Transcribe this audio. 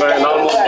Man, almost